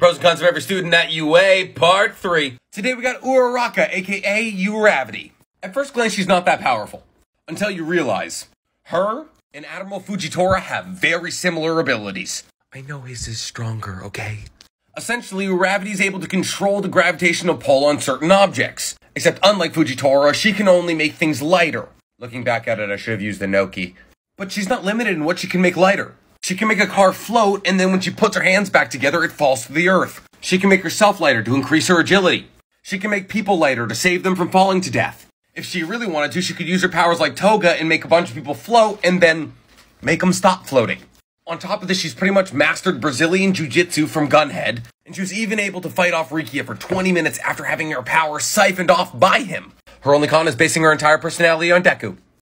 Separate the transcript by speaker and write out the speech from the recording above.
Speaker 1: pros and cons of every student at UA, part three. Today we got Uraraka, aka Uravity. At first glance, she's not that powerful. Until you realize, her and Admiral Fujitora have very similar abilities. I know his is stronger, okay? Essentially, Uravity is able to control the gravitational pull on certain objects. Except unlike Fujitora, she can only make things lighter. Looking back at it, I should have used the Noki. But she's not limited in what she can make lighter. She can make a car float, and then when she puts her hands back together, it falls to the earth. She can make herself lighter to increase her agility. She can make people lighter to save them from falling to death. If she really wanted to, she could use her powers like Toga and make a bunch of people float and then make them stop floating. On top of this, she's pretty much mastered Brazilian Jiu-Jitsu from Gunhead, and she was even able to fight off Rikiya for 20 minutes after having her power siphoned off by him. Her only con is basing her entire personality on Deku.